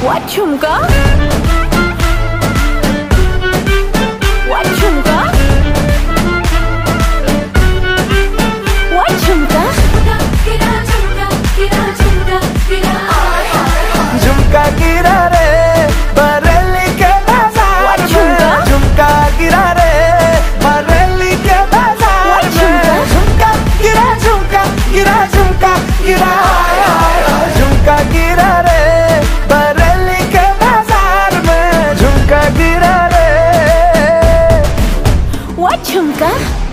What, Chumka? What, Chunka?